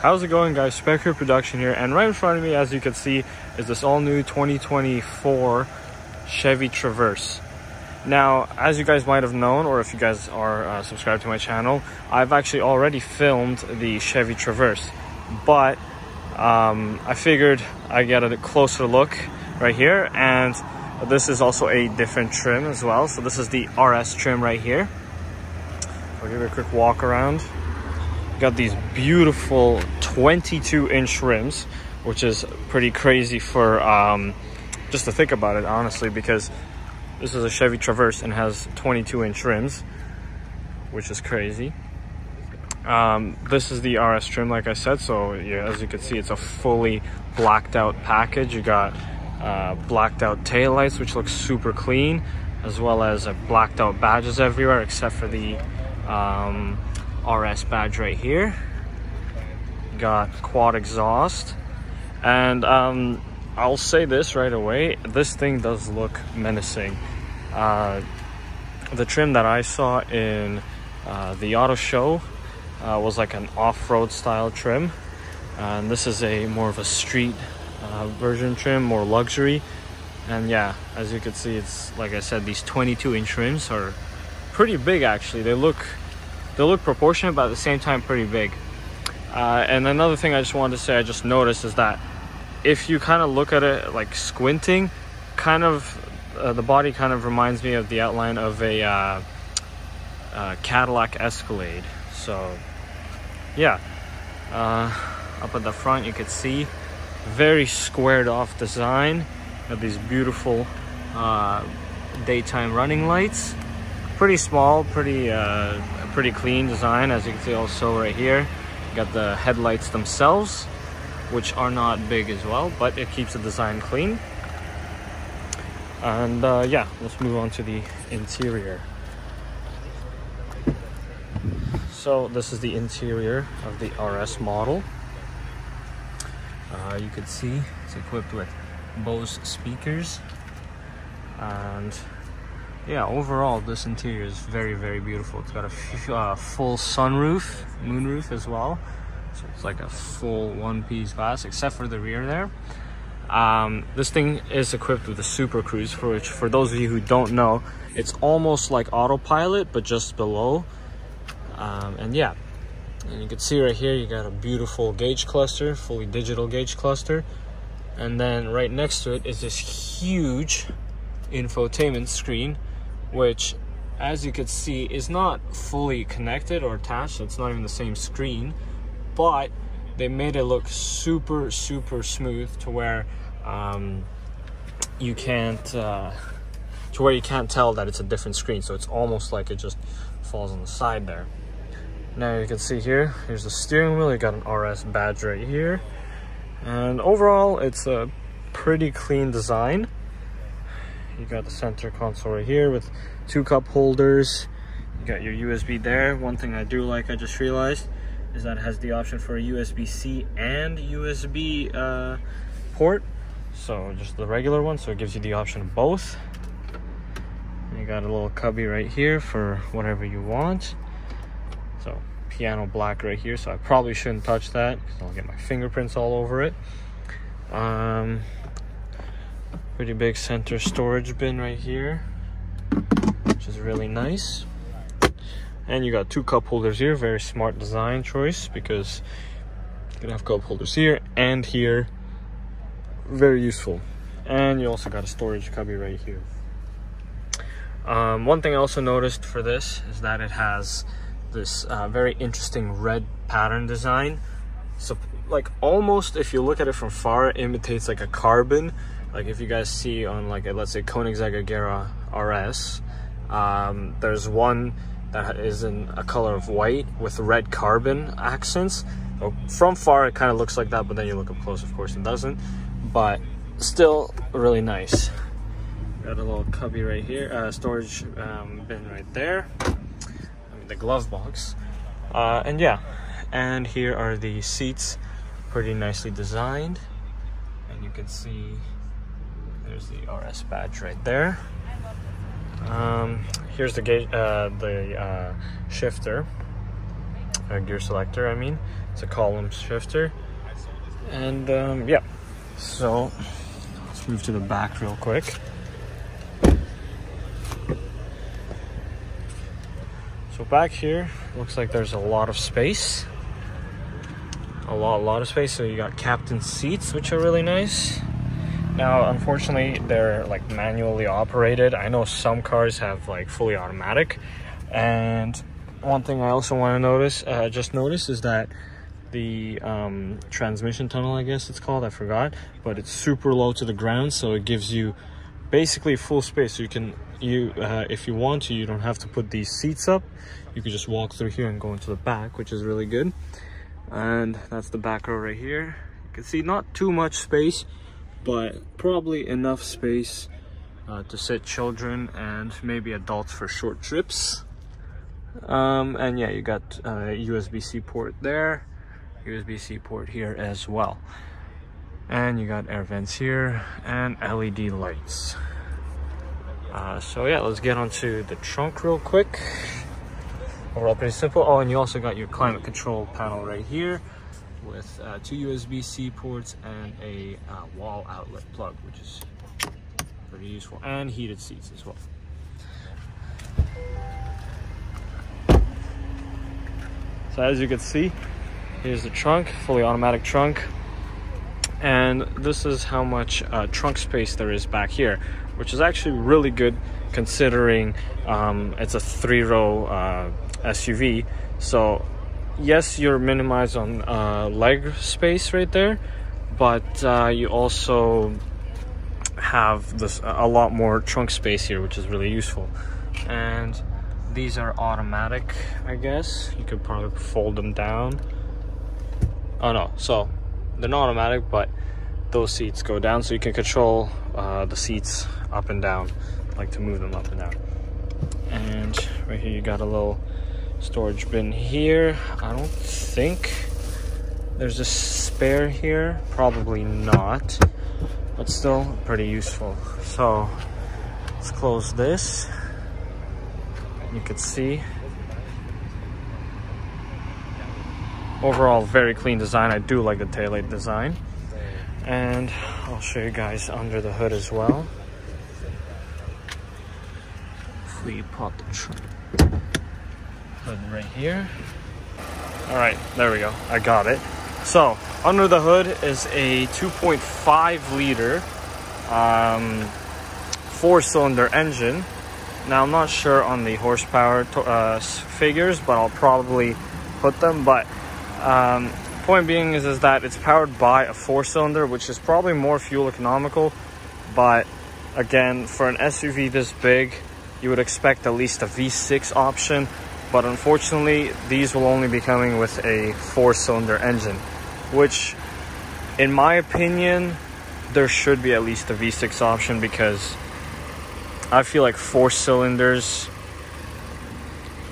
How's it going guys? Spec Production here and right in front of me as you can see is this all new 2024 Chevy Traverse. Now as you guys might have known or if you guys are uh, subscribed to my channel I've actually already filmed the Chevy Traverse but um, I figured I get a closer look right here and this is also a different trim as well so this is the RS trim right here I'll give you a quick walk around got these beautiful 22 inch rims which is pretty crazy for um, just to think about it honestly because this is a Chevy Traverse and has 22 inch rims which is crazy. Um, this is the RS trim like I said so yeah as you can see it's a fully blacked out package. You got uh, blacked out tail lights which looks super clean as well as uh, blacked out badges everywhere except for the um, RS badge right here. Got quad exhaust. And um, I'll say this right away, this thing does look menacing. Uh, the trim that I saw in uh, the auto show uh, was like an off-road style trim. And this is a more of a street uh, version trim, more luxury. And yeah, as you can see, it's like I said, these 22 inch rims are pretty big actually. They look they look proportionate, but at the same time pretty big. Uh, and another thing I just wanted to say, I just noticed is that if you kind of look at it like squinting, kind of uh, the body kind of reminds me of the outline of a uh, uh Cadillac Escalade. So yeah, uh, up at the front you could see very squared off design of these beautiful uh, daytime running lights. Pretty small, pretty pretty clean design as you can see also right here. Got the headlights themselves which are not big as well but it keeps the design clean. And uh, yeah let's move on to the interior. So this is the interior of the RS model. Uh, you can see it's equipped with Bose speakers and yeah overall this interior is very very beautiful. It's got a uh, full sunroof moonroof as well. So it's like a full one piece glass except for the rear there. Um, this thing is equipped with a super cruise for which for those of you who don't know it's almost like autopilot but just below. Um, and yeah. And you can see right here you got a beautiful gauge cluster fully digital gauge cluster. And then right next to it is this huge infotainment screen which as you can see is not fully connected or attached it's not even the same screen but they made it look super super smooth to where um, you can't uh, to where you can't tell that it's a different screen so it's almost like it just falls on the side there. Now you can see here here's the steering wheel. You got an RS badge right here. And overall it's a pretty clean design you got the center console right here with two cup holders. You got your usb there. One thing i do like i just realized is that it has the option for a usb-c and usb uh, port. So just the regular one so it gives you the option of both. You got a little cubby right here for whatever you want. So piano black right here so i probably shouldn't touch that because i'll get my fingerprints all over it. Um Pretty big center storage bin right here, which is really nice. And you got two cup holders here, very smart design choice because you can have cup holders here and here. Very useful. And you also got a storage cubby right here. Um, one thing I also noticed for this is that it has this uh, very interesting red pattern design. So like almost if you look at it from far, it imitates like a carbon like if you guys see on like a, let's say Koenigsegg Agera RS, um, there's one that is in a color of white with red carbon accents. From far it kind of looks like that, but then you look up close, of course it doesn't. But still really nice. Got a little cubby right here, uh, storage um, bin right there. I mean, the glove box. Uh, and yeah, and here are the seats, pretty nicely designed. And you can see there's the RS badge right there. Um, here's the gate, uh, the uh, shifter. uh, gear selector. I mean, it's a column shifter, and um, yeah. So let's move to the back real quick. So back here, looks like there's a lot of space. A lot, a lot of space. So you got captain seats, which are really nice. Now, unfortunately, they're like manually operated. I know some cars have like fully automatic. And one thing I also want to notice, uh, just notice, is that the um, transmission tunnel, I guess it's called, I forgot, but it's super low to the ground, so it gives you basically full space. So you can, you uh, if you want to, you don't have to put these seats up. You can just walk through here and go into the back, which is really good. And that's the back row right here. You can see not too much space, but probably enough space uh, to sit children and maybe adults for short trips. Um, and yeah, you got uh, USB-C port there, USB-C port here as well. And you got air vents here and LED lights. Uh, so yeah, let's get onto the trunk real quick. Overall pretty simple. Oh, and you also got your climate control panel right here with uh, two USB-C ports and a uh, wall outlet plug, which is pretty useful, and heated seats as well. So as you can see, here's the trunk, fully automatic trunk. And this is how much uh, trunk space there is back here, which is actually really good considering um, it's a three row uh, SUV. So yes, you're minimized on uh, leg space right there, but uh, you also have this a lot more trunk space here, which is really useful. And these are automatic, I guess. You could probably fold them down. Oh no, so they're not automatic, but those seats go down, so you can control uh, the seats up and down, like to move them up and down. And right here, you got a little storage bin here. I don't think there's a spare here. Probably not, but still pretty useful. So let's close this. You can see overall very clean design. I do like the taillight design. And I'll show you guys under the hood as well. If we pop the trunk hood right here. All right, there we go. I got it. So under the hood is a 2.5 liter um, four cylinder engine. Now I'm not sure on the horsepower uh, figures, but I'll probably put them. But um, point being is, is that it's powered by a four cylinder, which is probably more fuel economical. But again, for an SUV this big, you would expect at least a V6 option but unfortunately these will only be coming with a four cylinder engine which in my opinion there should be at least a v6 option because i feel like four cylinders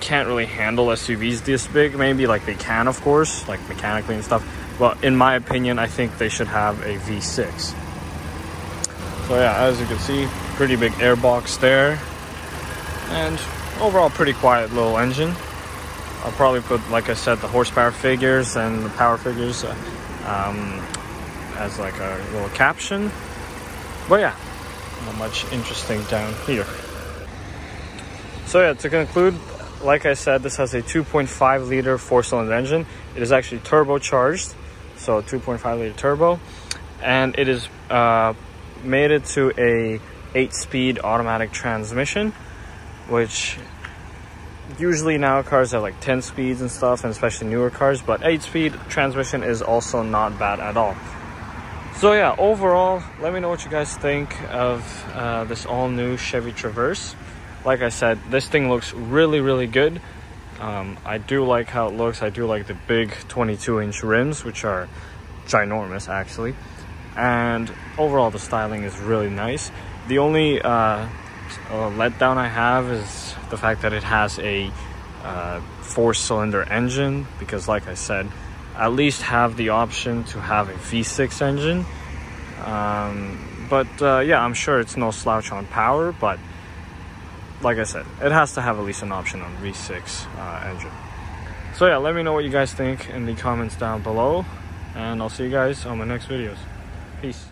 can't really handle suvs this big. Maybe like they can of course like mechanically and stuff but in my opinion i think they should have a v6 so yeah as you can see pretty big airbox there. And overall pretty quiet little engine. I'll probably put, like I said, the horsepower figures and the power figures uh, um, as like a little caption. But yeah, not much interesting down here. So yeah, to conclude, like I said, this has a 2.5 liter four cylinder engine. It is actually turbocharged, so 2.5 liter turbo, and it is uh, made it to a eight speed automatic transmission which usually now cars have like 10 speeds and stuff and especially newer cars but 8 speed transmission is also not bad at all. So yeah overall let me know what you guys think of uh, this all new chevy traverse. Like i said this thing looks really really good. Um, i do like how it looks. I do like the big 22 inch rims which are ginormous actually. And overall the styling is really nice. The only uh, uh, letdown I have is the fact that it has a uh, four cylinder engine because like I said at least have the option to have a V6 engine. Um, but uh, yeah I'm sure it's no slouch on power but like I said it has to have at least an option on V6 uh, engine. So yeah let me know what you guys think in the comments down below and i'll see you guys on my next videos. Peace